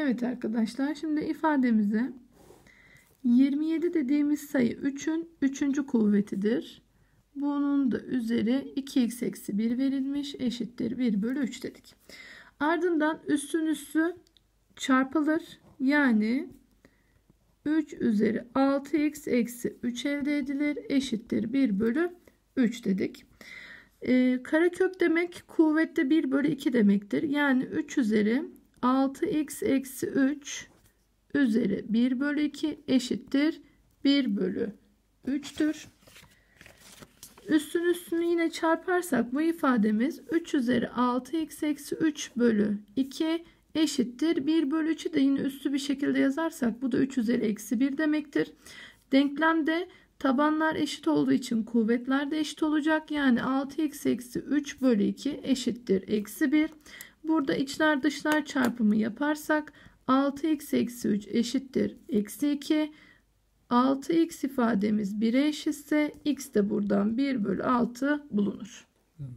Evet arkadaşlar şimdi ifademize 27 dediğimiz sayı 3'ün 3. kuvvetidir. Bunun da üzeri 2x eksi 1 verilmiş eşittir 1 bölü 3 dedik. Ardından üstün üstü çarpılır. Yani 3 üzeri 6x eksi 3 elde edilir eşittir 1 bölü 3 dedik. Ee, karekök demek kuvvette 1 bölü 2 demektir. Yani 3 üzeri 6x eksi 3 üzeri 1 bölü 2 eşittir 1 bölü 3'tür. Üstün üstünü yine çarparsak bu ifademiz 3 üzeri 6x eksi 3 bölü 2 eşittir. 1 bölü 3'ü de yine üstü bir şekilde yazarsak bu da 3 üzeri eksi 1 demektir. Denklemde tabanlar eşit olduğu için kuvvetler de eşit olacak. Yani 6x eksi 3 bölü 2 eşittir eksi 1. Burada içler dışlar çarpımı yaparsak 6x eksi 3 eşittir eksi 2. 6x ifademiz 1'e eşitse x de buradan 1 bölü 6 bulunur.